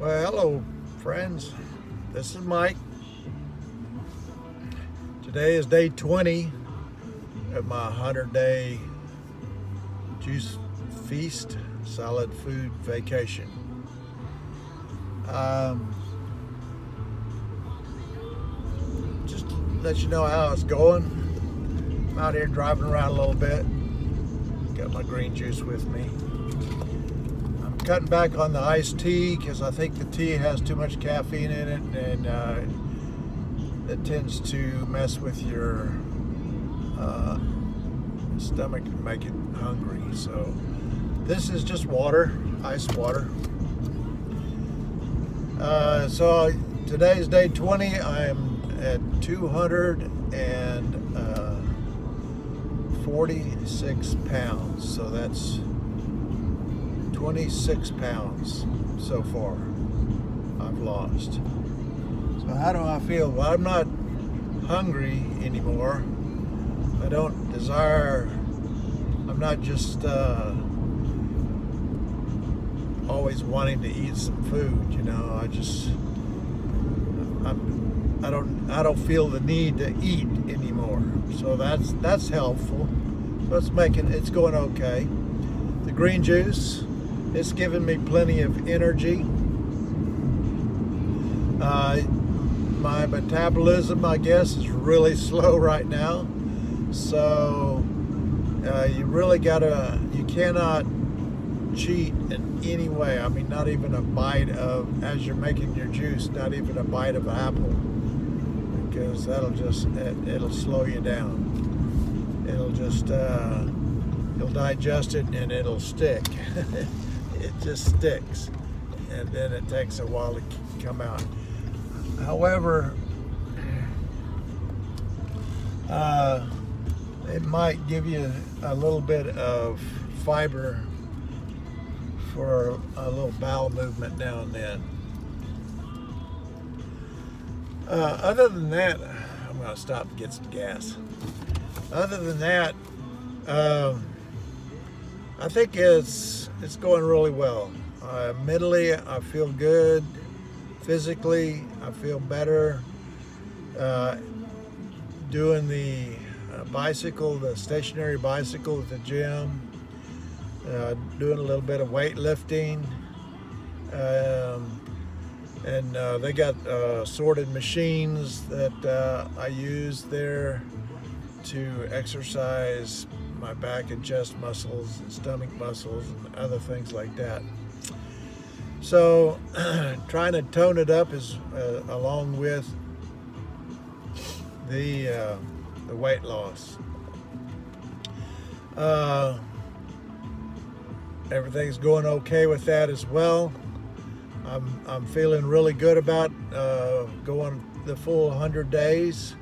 Well, hello, friends. This is Mike. Today is day 20 of my 100 day juice feast, solid food vacation. Um, just let you know how it's going. I'm out here driving around a little bit. Got my green juice with me. Cutting back on the iced tea because I think the tea has too much caffeine in it and uh, it tends to mess with your uh, stomach and make it hungry. So this is just water, ice water. Uh, so today's day 20. I'm at 246 pounds. So that's 26 pounds so far I've lost. So how do I feel? Well, I'm not hungry anymore. I don't desire, I'm not just uh, always wanting to eat some food, you know. I just, I'm, I don't, I don't feel the need to eat anymore. So that's, that's helpful. So it's making, it's going okay. The green juice, it's given me plenty of energy. Uh, my metabolism, I guess, is really slow right now. So uh, you really gotta, you cannot cheat in any way. I mean, not even a bite of, as you're making your juice, not even a bite of apple, because that'll just, it, will slow you down. It'll just, uh, you'll digest it and it'll stick. it just sticks. And then it takes a while to come out. However, uh, it might give you a little bit of fiber for a little bowel movement now and then. Uh, other than that, I'm going to stop and get some gas. Other than that, um, I think it's it's going really well. Uh, mentally, I feel good. Physically, I feel better. Uh, doing the uh, bicycle, the stationary bicycle at the gym, uh, doing a little bit of weightlifting. Um, and uh, they got uh, sorted machines that I use there to exercise my back and chest muscles and stomach muscles and other things like that. So trying to tone it up is uh, along with the uh, the weight loss. Uh, everything's going okay with that as well. I'm, I'm feeling really good about uh, going the full 100 days.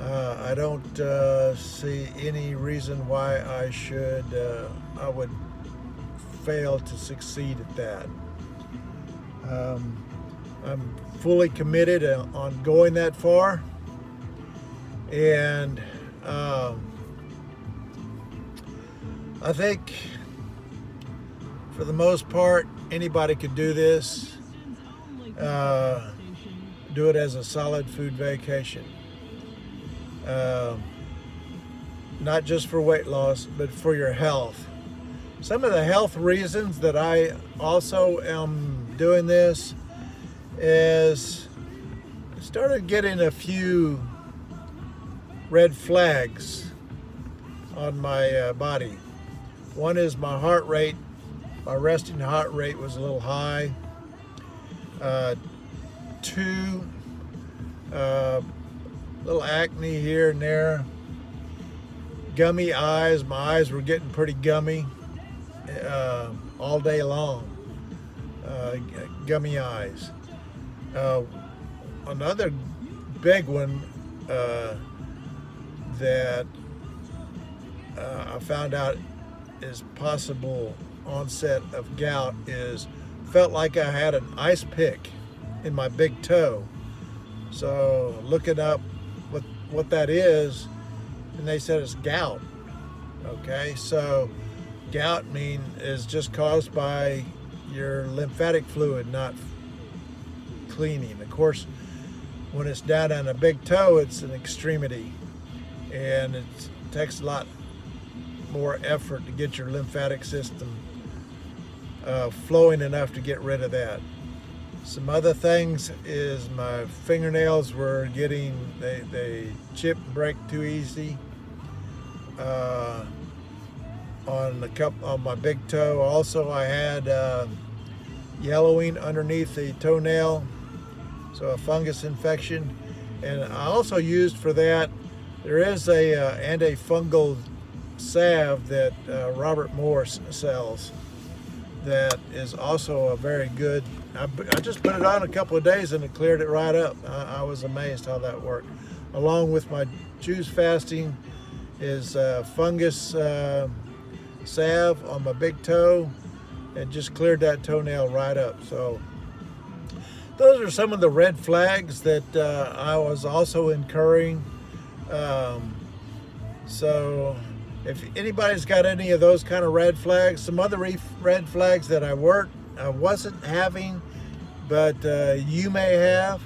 Uh, I don't uh, see any reason why I should, uh, I would fail to succeed at that. Um, I'm fully committed on going that far and um, I think for the most part anybody could do this uh, do it as a solid food vacation uh, not just for weight loss but for your health some of the health reasons that I also am doing this is started getting a few red flags on my uh, body. One is my heart rate. My resting heart rate was a little high. Uh, two, uh, little acne here and there. Gummy eyes. My eyes were getting pretty gummy uh, all day long. Uh, gummy eyes. Uh, another big one uh, that uh, I found out is possible onset of gout is felt like I had an ice pick in my big toe. So looking up what that is, and they said it's gout. Okay, so gout mean is just caused by your lymphatic fluid not cleaning. Of course, when it's down on a big toe, it's an extremity, and it takes a lot more effort to get your lymphatic system uh, flowing enough to get rid of that. Some other things is my fingernails were getting, they, they chip break too easy. Uh, on the cup on my big toe. Also, I had uh, yellowing underneath the toenail, so a fungus infection. And I also used for that. There is a uh, antifungal salve that uh, Robert Morse sells that is also a very good. I, I, just put it on a couple of days and it cleared it right up. I, I was amazed how that worked. Along with my juice fasting is uh, fungus uh, salve on my big toe It just cleared that toenail right up. So those are some of the red flags that uh, I was also incurring. Um, so if anybody's got any of those kind of red flags, some other red flags that I weren't, I wasn't having, but uh, you may have,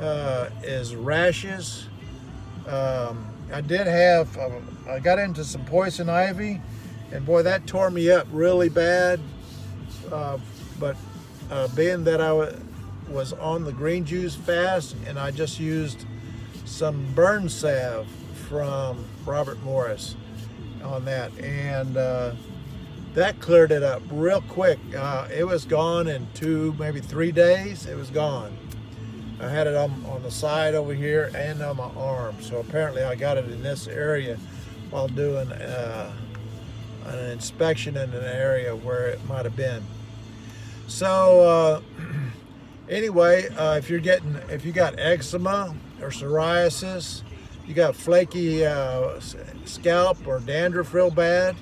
uh, is rashes. Um, I did have, uh, I got into some poison ivy, and boy, that tore me up really bad. Uh, but uh, being that I was on the green juice fast, and I just used some burn salve from Robert Morse on that, and uh, that cleared it up real quick. Uh, it was gone in two, maybe three days. It was gone. I had it on, on the side over here and on my arm. So apparently I got it in this area while doing uh, an inspection in an area where it might have been. So uh, anyway, uh, if you're getting, if you got eczema or psoriasis, you got flaky uh, scalp or dandruff real bad,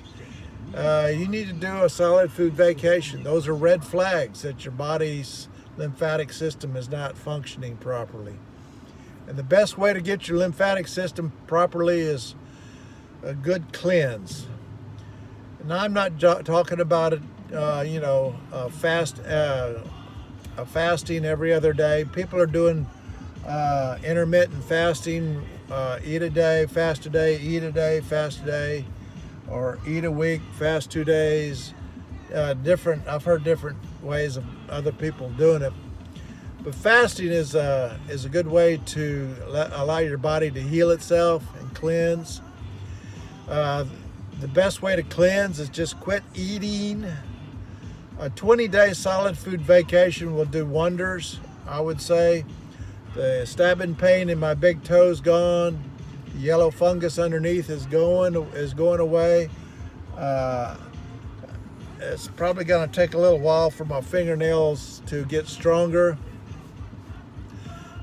uh, you need to do a solid food vacation. Those are red flags that your body's lymphatic system is not functioning properly. And the best way to get your lymphatic system properly is a good cleanse. And I'm not talking about it, uh, you know, fast, uh, a fasting every other day. People are doing uh, intermittent fasting, uh, eat a day, fast a day, eat a day, fast a day, or eat a week, fast two days. Uh, different, I've heard different ways of other people doing it. But fasting is a, is a good way to let, allow your body to heal itself and cleanse. Uh, the best way to cleanse is just quit eating. A 20 day solid food vacation will do wonders, I would say. The stabbing pain in my big toes gone. Yellow fungus underneath is going is going away. Uh, it's probably going to take a little while for my fingernails to get stronger.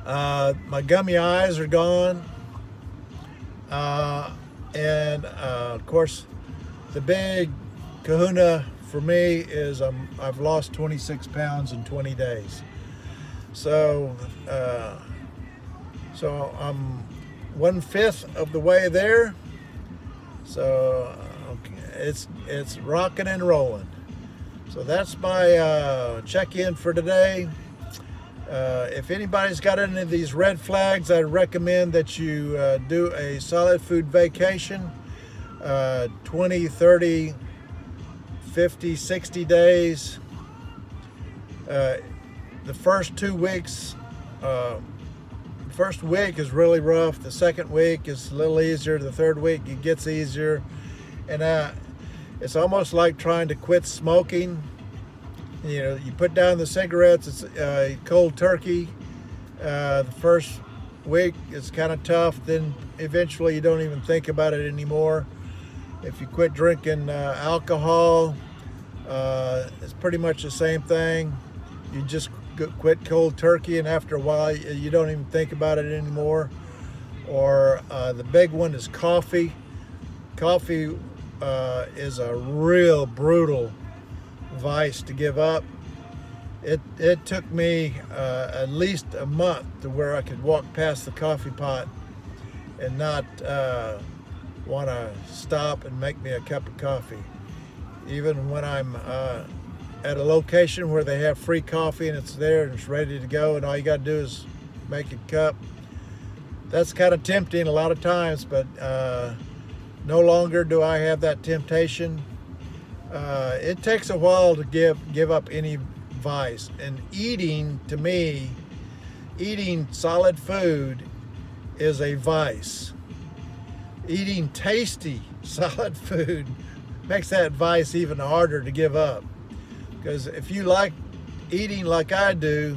Uh, my gummy eyes are gone. Uh, and uh, of course, the big kahuna for me is um, I've lost 26 pounds in 20 days. So, uh, so I'm one fifth of the way there. So it's it's rocking and rolling. So that's my uh, check-in for today. Uh, if anybody's got any of these red flags, I'd recommend that you uh, do a solid food vacation, uh, 20, 30, 50, 60 days. Uh, the first two weeks, uh, first week is really rough. The second week is a little easier. The third week it gets easier. And uh, it's almost like trying to quit smoking you know, you put down the cigarettes, it's uh, cold turkey. Uh, the first week is kind of tough, then eventually you don't even think about it anymore. If you quit drinking uh, alcohol, uh, it's pretty much the same thing. You just quit cold turkey, and after a while, you don't even think about it anymore. Or uh, the big one is coffee. Coffee uh, is a real brutal vice to give up. It, it took me uh, at least a month to where I could walk past the coffee pot and not uh, want to stop and make me a cup of coffee. Even when I'm uh, at a location where they have free coffee and it's there and it's ready to go and all you got to do is make a cup. That's kind of tempting a lot of times, but uh, no longer do I have that temptation. Uh, it takes a while to give give up any vice, and eating to me, eating solid food is a vice. Eating tasty solid food makes that vice even harder to give up. Because if you like eating like I do,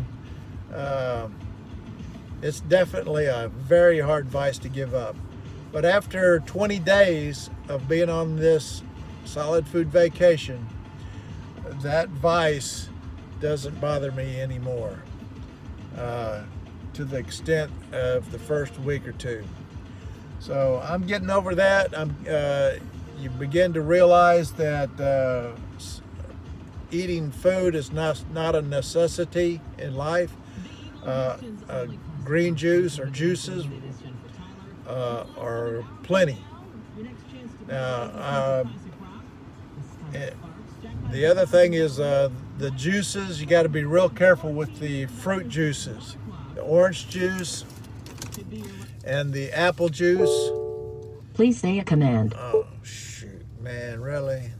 uh, it's definitely a very hard vice to give up. But after 20 days of being on this solid food vacation, that vice doesn't bother me anymore uh, to the extent of the first week or two. So I'm getting over that. I'm, uh, you begin to realize that uh, eating food is not, not a necessity in life. Uh, uh, green juice or juices uh, are plenty. Now, eh, the other thing is uh, the juices, you got to be real careful with the fruit juices. The orange juice and the apple juice. Please say a command. Oh, shoot, man, really?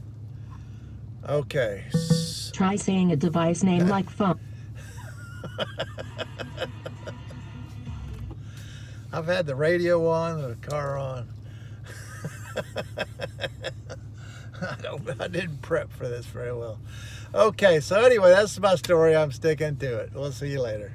Okay. Try saying a device name like phone. I've had the radio on, the car on. I don't I didn't prep for this very well. Okay, so anyway, that's my story. I'm sticking to it. We'll see you later.